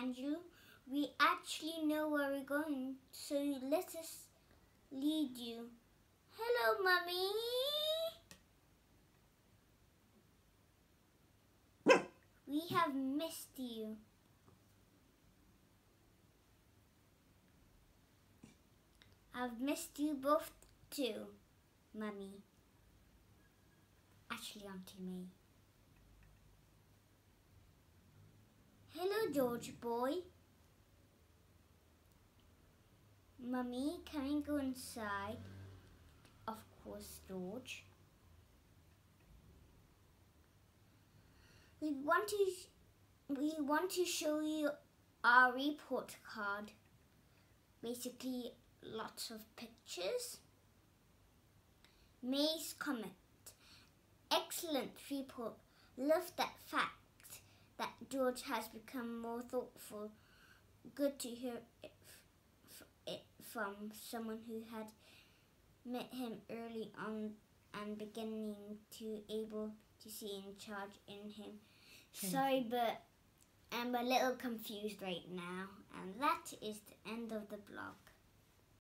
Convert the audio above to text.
Andrew. We actually know where we're going, so let us lead you. Hello, Mummy. We have missed you. I've missed you both too, Mummy. Actually, Auntie May. Hello, George boy. Mummy, can we go inside? Of course, George. We want to we want to show you our report card. Basically, lots of pictures. May's comment. Excellent report. Love that fact George has become more thoughtful. Good to hear it, it from someone who had met him early on and beginning to able to see in charge in him. Sorry, but I'm a little confused right now, and that is the end of the blog.